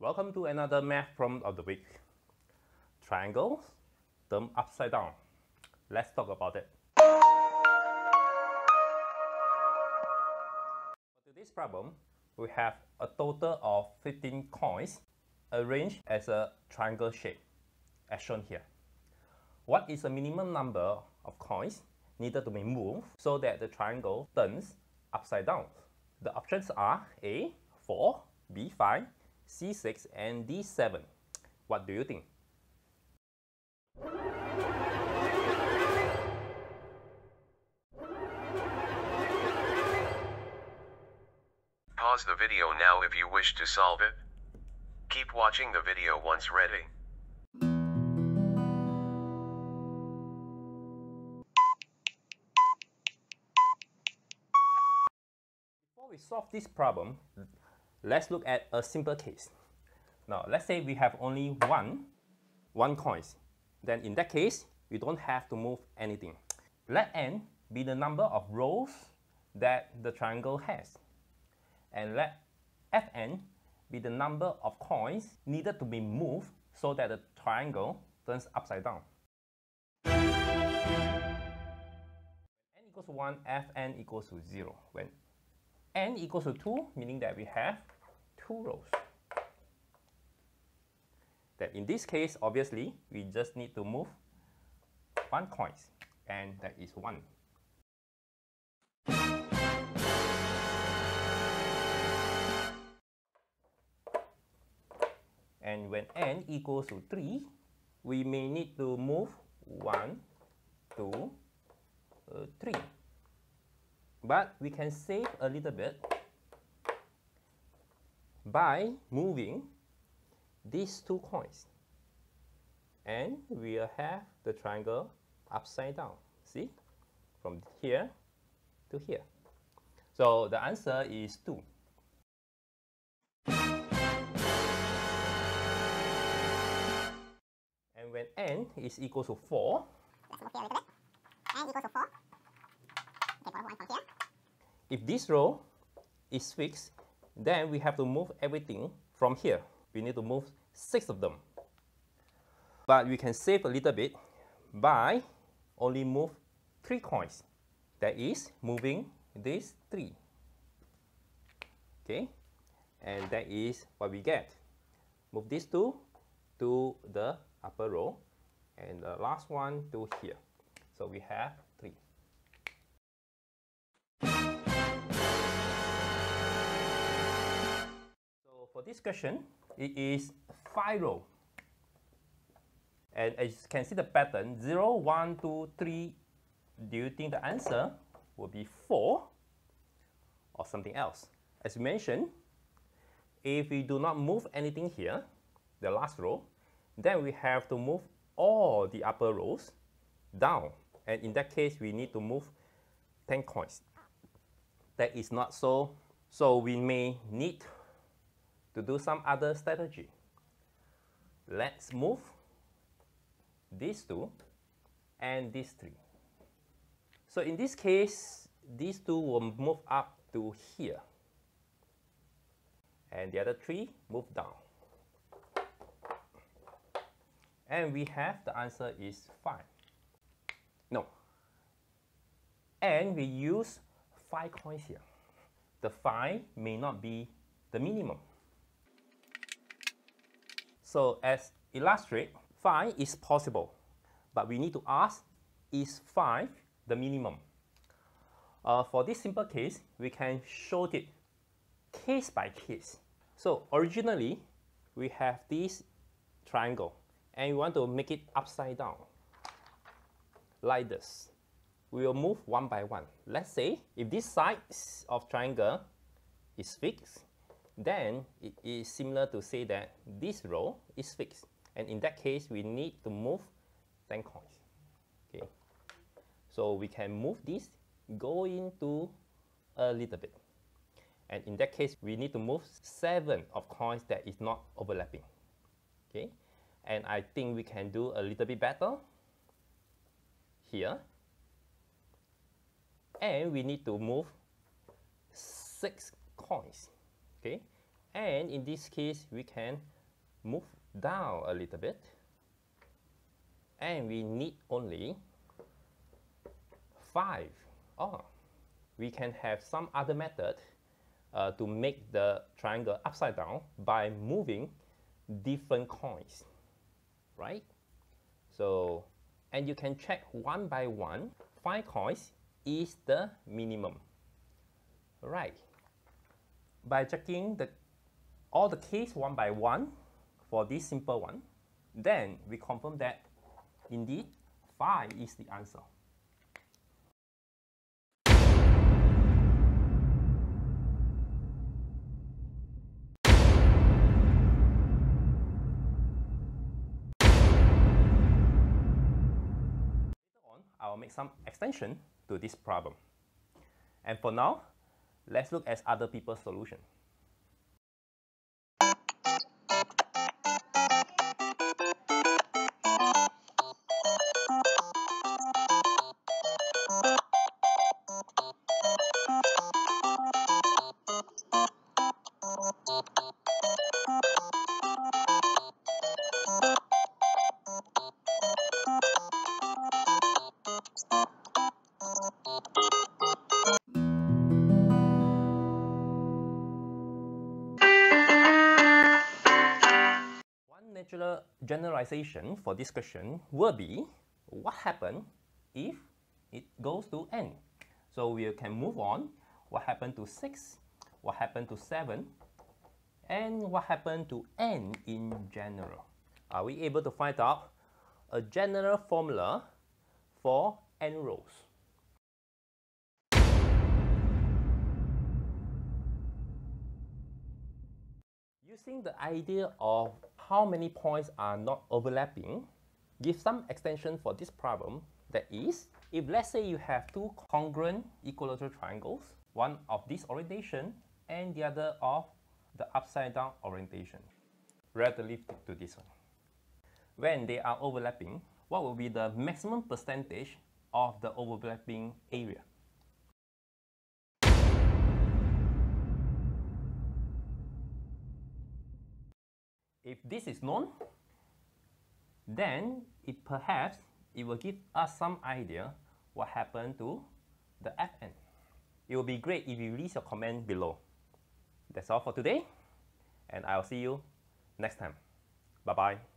Welcome to another math problem of the week. Triangles, term upside down. Let's talk about it. For this problem, we have a total of 15 coins arranged as a triangle shape, as shown here. What is the minimum number of coins needed to be moved so that the triangle turns upside down? The options are A, 4, B, 5, C6, and D7. What do you think? Pause the video now if you wish to solve it. Keep watching the video once ready. Before we solve this problem, let's look at a simple case. Now, let's say we have only one, one coins. Then in that case, we don't have to move anything. Let n be the number of rows that the triangle has. And let fn be the number of coins needed to be moved so that the triangle turns upside down. n equals to 1, fn equals to 0. When n equals to 2, meaning that we have two rows. Then in this case, obviously, we just need to move one coin, and that is 1. And when n equals to 3, we may need to move 1, 2, uh, 3. But we can save a little bit by moving these two coins. And we'll have the triangle upside down. See? From here to here. So the answer is 2. And when n is equal to 4, Let's move here a little bit. n equals to 4. Okay, for one from here. if this row is fixed, then we have to move everything from here. We need to move six of them. But we can save a little bit by only move three coins. That is moving these three. Okay, and that is what we get. Move these two to the upper row and the last one to here. So we have for this question, it is 5 row. And as you can see the pattern, 0, 1, 2, 3, do you think the answer will be 4 or something else? As you mentioned, if we do not move anything here, the last row, then we have to move all the upper rows down. And in that case, we need to move 10 coins. That is not so, so we may need to do some other strategy. Let's move these two and these three. So in this case, these two will move up to here. And the other three move down. And we have the answer is 5. No. And we use 5 coins here. The 5 may not be the minimum. So as illustrate, 5 is possible, but we need to ask, is 5 the minimum? Uh, for this simple case, we can show it case by case. So originally, we have this triangle, and we want to make it upside down, like this. We will move one by one. Let's say if this side of triangle is fixed, then it is similar to say that this row is fixed. And in that case, we need to move 10 coins. Okay. So we can move this, go into a little bit. And in that case, we need to move 7 of coins that is not overlapping. Okay. And I think we can do a little bit better here. And we need to move 6 coins. Okay And in this case, we can move down a little bit. And we need only 5. Oh, we can have some other method uh, to make the triangle upside down by moving different coins, right? So, and you can check one by one, 5 coins is the minimum, right? By checking the all the case one by one for this simple one, then we confirm that indeed 5 is the answer. I will make some extension to this problem. And for now, let's look at other people's solution. Generalization for this question will be what happens if it goes to n. So we can move on. What happened to 6? What happened to 7? And what happened to n in general? Are we able to find out a general formula for n rows? Using the idea of how many points are not overlapping, give some extension for this problem. That is, if let's say you have two congruent equilateral triangles, one of this orientation and the other of the upside down orientation, relative to this one. When they are overlapping, what will be the maximum percentage of the overlapping area? If this is known, then it perhaps it will give us some idea what happened to the Fn. It will be great if you leave your comment below. That's all for today, and I'll see you next time. Bye-bye.